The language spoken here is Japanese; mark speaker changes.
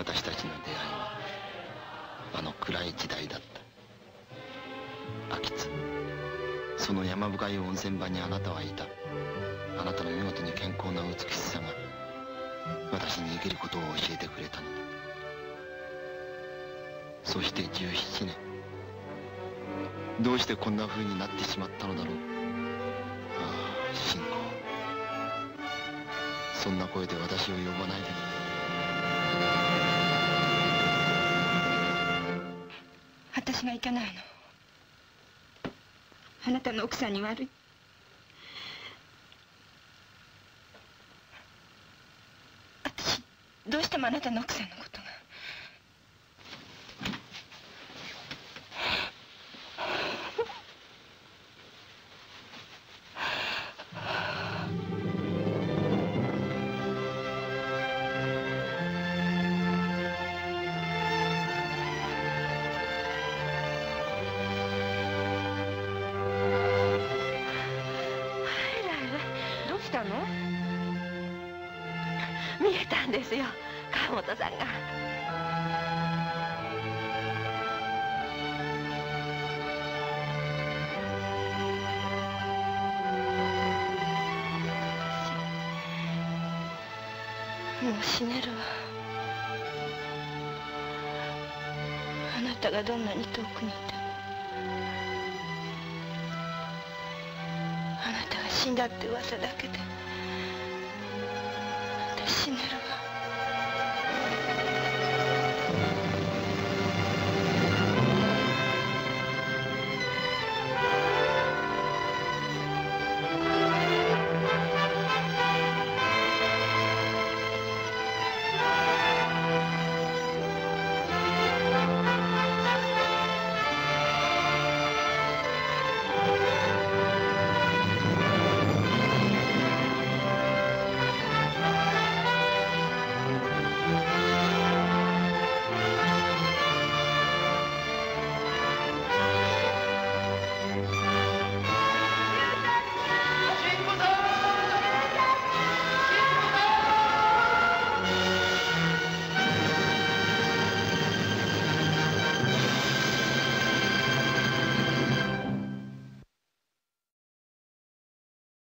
Speaker 1: 私たちの出会いはあの暗い時代だった。秋津その山深い温泉場にあなたはいた。あなたの見事に健康な美しさが私に生きることを教えてくれたのだ。そして17年どうしてこんな風になってしまったのだろう。ああ信仰。そんな声で私を呼ばない
Speaker 2: 私がいけないの。あなたの奥さんに悪い。私どうしてもあなたの奥さんのことが
Speaker 3: どうしたの？見えたんですよ川本さんが。
Speaker 2: もう死ねるわ。あなたがどんなに遠くにいてもあなた死んだって噂だけで。私死んだら